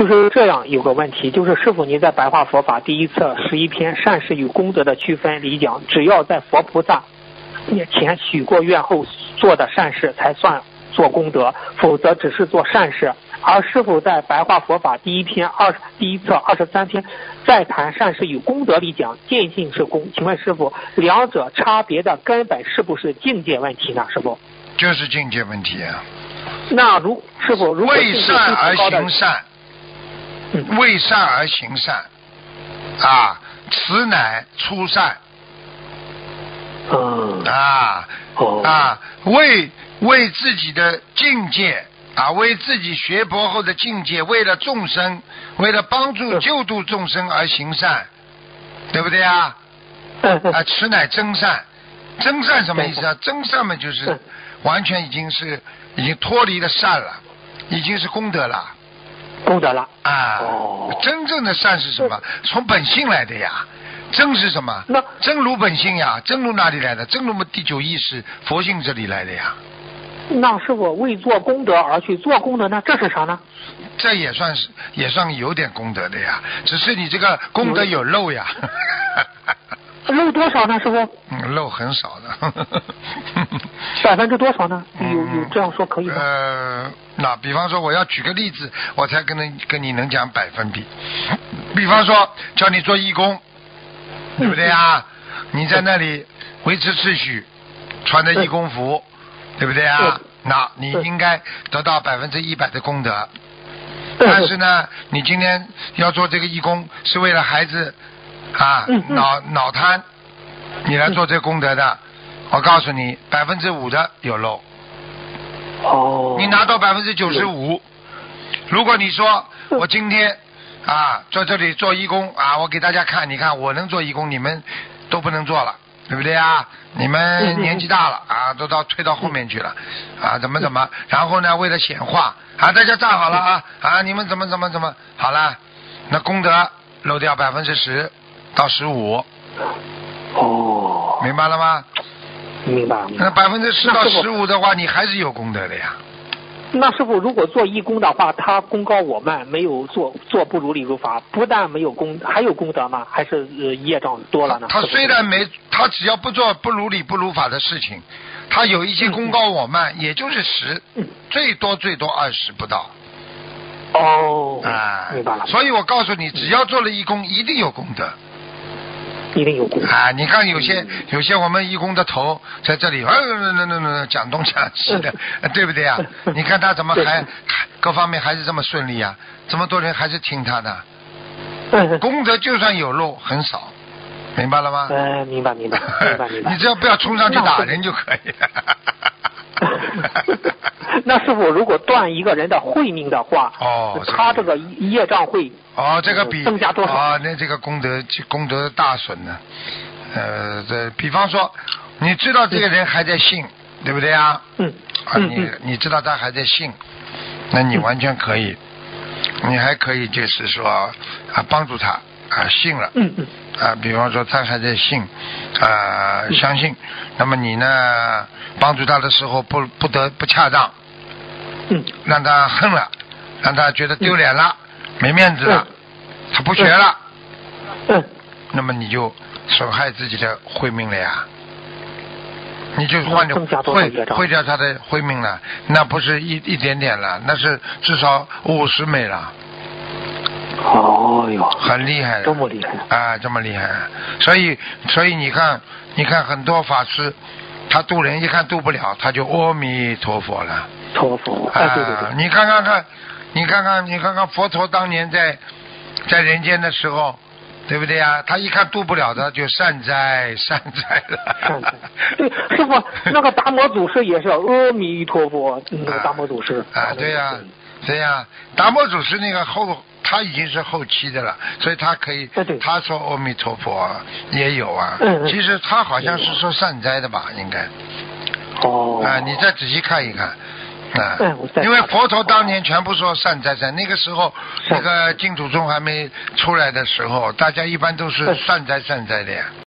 就是这样，有个问题，就是师傅您在白话佛法第一册十一篇善事与功德的区分里讲，只要在佛菩萨面前许过愿后做的善事才算做功德，否则只是做善事。而师傅在白话佛法第一篇二第一册二十三篇再谈善事与功德里讲渐进是功，请问师傅，两者差别的根本是不是境界问题呢？师傅？就是境界问题啊。那如师傅，如果为善而行善，为善而行善，啊，此乃初善。嗯。啊。哦。啊，为为自己的境界啊，为自己学博后的境界，为了众生，为了帮助救度众生而行善，对不对啊？啊，此乃真善。真善什么意思啊？真善嘛，就是完全已经是已经脱离了善了，已经是功德了。功德了。啊。哦。真正的善是什么？从本性来的呀。真是什么？那真如本性呀，真如哪里来的？真如么第九意识佛性这里来的呀。那是我为做功德而去做功德呢？这是啥呢？这也算是也算有点功德的呀，只是你这个功德有漏呀。漏多少呢，师傅？嗯，漏很少的。百分之多少呢？有有这样说可以吗？呃，那比方说我要举个例子，我才跟能跟你能讲百分比。比方说叫你做义工，对不对啊？你在那里维持秩序，穿着义工服，对不对啊？那你应该得到百分之一百的功德。但是呢，你今天要做这个义工，是为了孩子。啊，脑脑瘫，你来做这个功德的，我告诉你，百分之五的有漏。哦。你拿到百分之九十五，如果你说我今天啊在这里做义工啊，我给大家看，你看我能做义工，你们都不能做了，对不对啊？你们年纪大了啊，都到退到后面去了啊，怎么怎么？然后呢，为了显化啊，大家站好了啊啊，你们怎么怎么怎么好了？那功德漏掉百分之十。到十五，哦，明白了吗？明白。那百分之十到十五的话，你还是有功德的呀。那师傅，如果做义工的话，他功高我慢，没有做做不如理如法，不但没有功，还有功德吗？还是业障多了呢？他虽然没，他只要不做不如理不如法的事情，他有一些功高我慢，也就是十，最多最多二十不到。哦，啊，明白了。所以我告诉你，只要做了义工，一定有功德。一定有功啊！你看有些有些我们义工的头在这里，嗯，那那那讲东讲西的，对不对啊？你看他怎么还各方面还是这么顺利啊？这么多人还是听他的，功德就算有漏很少，明白了吗？哎，明白明白明白明白。你只要不要冲上去打人就可以。那师傅，如果断一个人的慧命的话，哦，他这个业障会哦，这个比增加多少？啊，那这个功德功德大损呢。呃，这比方说，你知道这个人还在信，对不对啊？嗯。啊，你你知道他还在信，那你完全可以，你还可以就是说啊，帮助他啊信了。嗯嗯。啊，比方说他还在信，啊相信，那么你呢帮助他的时候不不得不恰当。嗯。让他恨了，让他觉得丢脸了，没面子了，他不学了。嗯。那么你就损害自己的慧命了呀。你就换掉毁毁掉他的慧命了，那不是一一点点了，那是至少五十枚了。哦哟。很厉害。这么厉害。啊，这么厉害，所以所以你看，你看很多法师，他渡人一看渡不了，他就阿弥陀佛了。陀佛。啊对对对。你看看看，你看看你看看佛陀当年在在人间的时候。对不对呀？他一看渡不了的，就善哉善哉了。善哉。对，师傅，那个达摩祖师也是阿弥陀佛，那个达摩祖师。啊，对呀，对呀，达摩祖师那个后，他已经是后期的了，所以他可以，他说阿弥陀佛也有啊。嗯其实他好像是说善哉的吧，应该。哦。啊，你再仔细看一看。啊，因为佛陀当年全部说善哉哉，那个时候那个净土宗还没出来的时候，大家一般都是善哉善哉的呀。